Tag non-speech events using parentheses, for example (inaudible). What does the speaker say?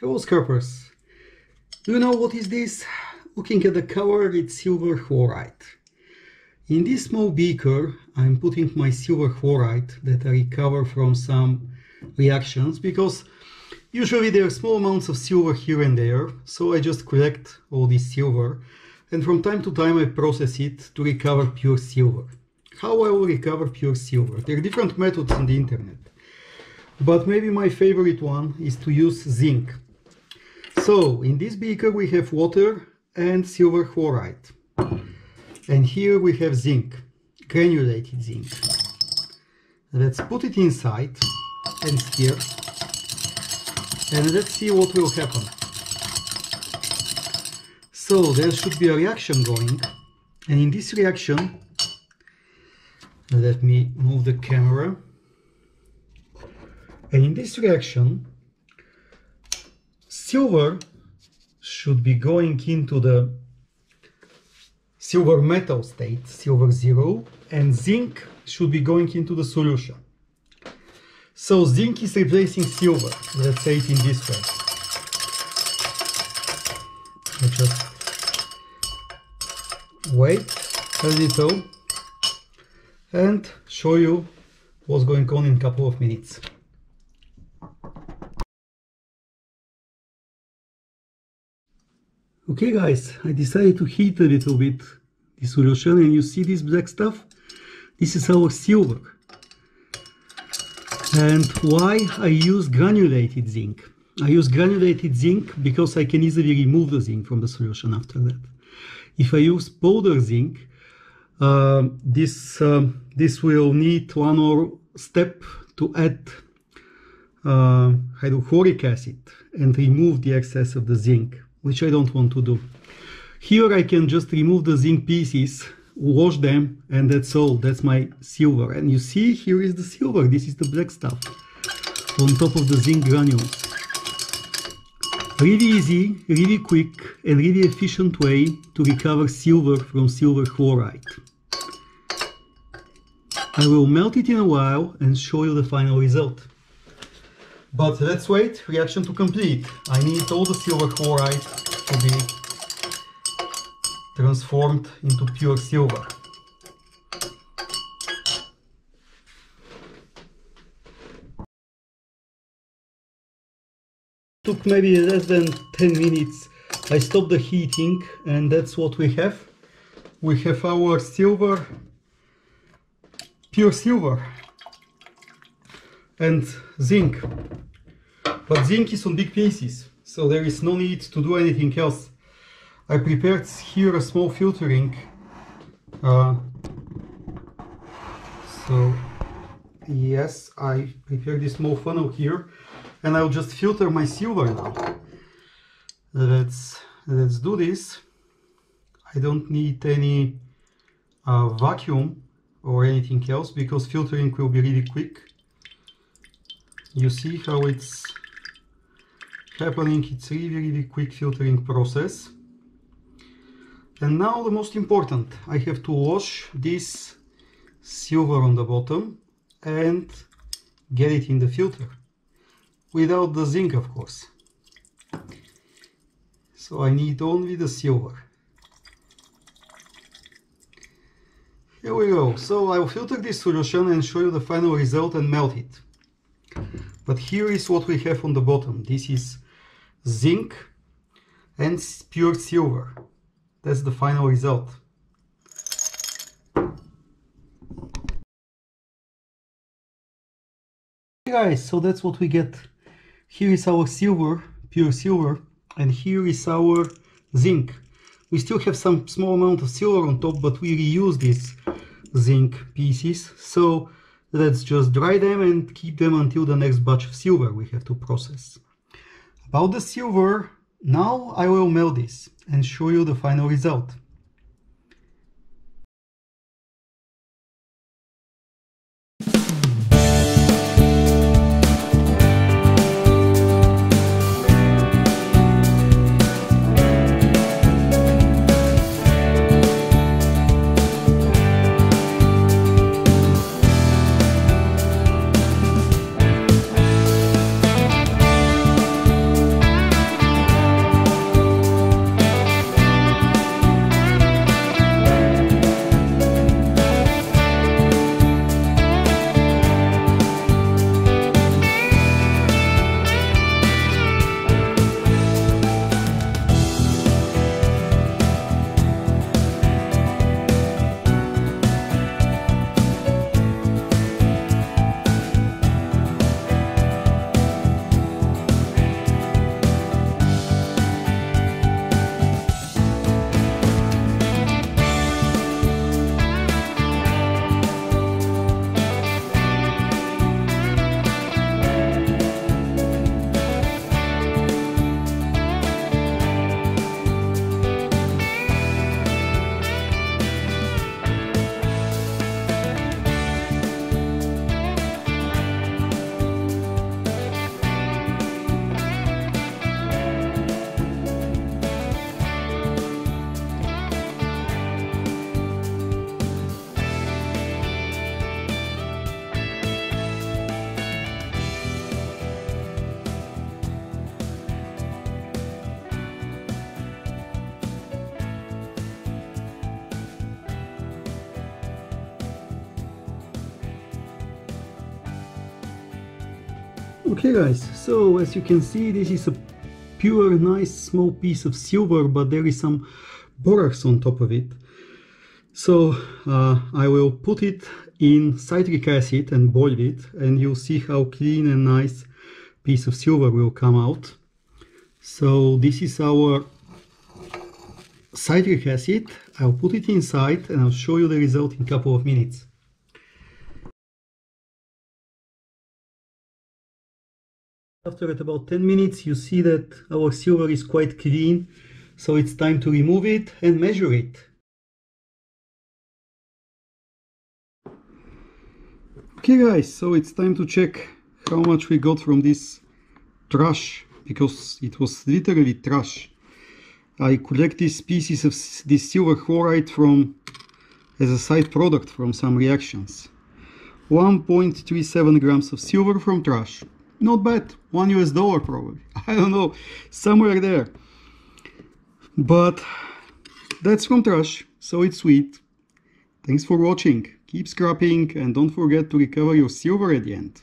Hello scalpers! Do you know what is this? Looking at the cover, it's silver chloride. In this small beaker, I'm putting my silver chloride that I recover from some reactions because usually there are small amounts of silver here and there, so I just collect all this silver and from time to time I process it to recover pure silver. How I will recover pure silver? There are different methods on the internet, but maybe my favorite one is to use zinc. So in this beaker we have water and silver chloride. And here we have zinc, granulated zinc. Let's put it inside and stir. And let's see what will happen. So there should be a reaction going. And in this reaction, let me move the camera. And in this reaction, silver should be going into the silver metal state, silver zero, and zinc should be going into the solution. So zinc is replacing silver, let's say it in this way. Just wait a little and show you what's going on in a couple of minutes. Okay guys, I decided to heat a little bit the solution and you see this black stuff? This is our silver. And why I use granulated zinc? I use granulated zinc because I can easily remove the zinc from the solution after that. If I use powder zinc, uh, this, uh, this will need one more step to add uh, hydrochloric acid and remove the excess of the zinc which I don't want to do. Here I can just remove the zinc pieces, wash them, and that's all. That's my silver. And you see, here is the silver. This is the black stuff on top of the zinc granules. Really easy, really quick, and really efficient way to recover silver from silver chloride. I will melt it in a while and show you the final result. But let's wait, reaction to complete. I need all the silver chloride to be transformed into pure silver. Took maybe less than 10 minutes. I stopped the heating and that's what we have. We have our silver, pure silver and zinc. But zinc is on big pieces, so there is no need to do anything else. I prepared here a small filtering. Uh, so yes, I prepared this small funnel here and I'll just filter my silver now. Let's, let's do this. I don't need any uh, vacuum or anything else because filtering will be really quick you see how it's happening it's really really quick filtering process. And now the most important I have to wash this silver on the bottom and get it in the filter. Without the zinc of course. So I need only the silver. Here we go. So I'll filter this solution and show you the final result and melt it but here is what we have on the bottom. This is zinc and pure silver. That's the final result. Hey guys, so that's what we get. Here is our silver, pure silver, and here is our zinc. We still have some small amount of silver on top, but we reuse these zinc pieces. So Let's just dry them and keep them until the next batch of silver we have to process. About the silver, now I will melt this and show you the final result. Okay guys, so as you can see this is a pure nice small piece of silver but there is some borax on top of it. So uh, I will put it in citric acid and boil it and you'll see how clean and nice piece of silver will come out. So this is our citric acid. I'll put it inside and I'll show you the result in a couple of minutes. After about 10 minutes you see that our silver is quite clean so it's time to remove it and measure it. Okay guys, so it's time to check how much we got from this trash because it was literally trash. I collect these pieces of this silver chloride from as a side product from some reactions. 1.37 grams of silver from trash not bad. One US dollar probably. (laughs) I don't know. Somewhere there. But that's from trash. So it's sweet. Thanks for watching. Keep scrapping and don't forget to recover your silver at the end